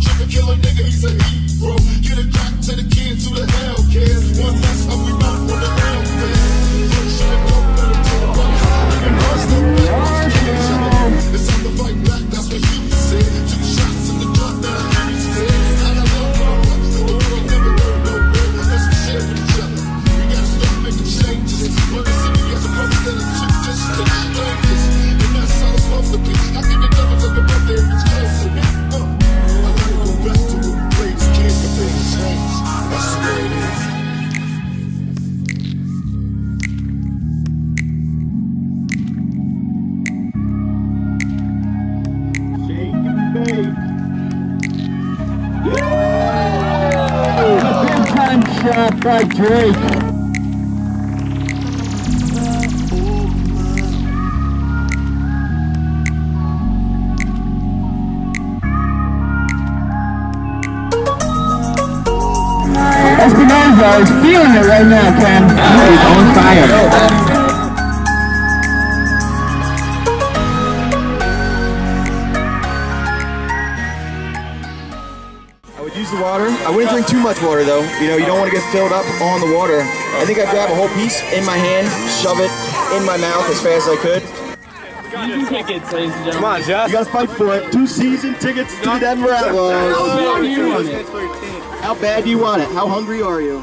trigger, kill a nigga, he's a hero. Get a crack to the kid, to the hell shot by Drake. Espinoza is feeling it right now, Ken. He's on fire. Use the water. I wouldn't drink too much water though. You know, you don't want to get filled up on the water. I think I'd grab a whole piece in my hand, shove it in my mouth as fast as I could. tickets, ladies and gentlemen. Come on, Jeff. You gotta fight for it. Two season tickets to the Denver Outlaws. How bad do you want it? How hungry are you?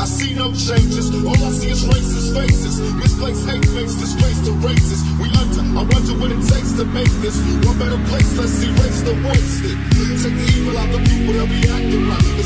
I see no changes. All I see is racist faces. Misplaced hate makes disgrace to races. We under. I wonder what it takes to make this one better place. Let's erase the wasted. Take the evil out the people that be acting right.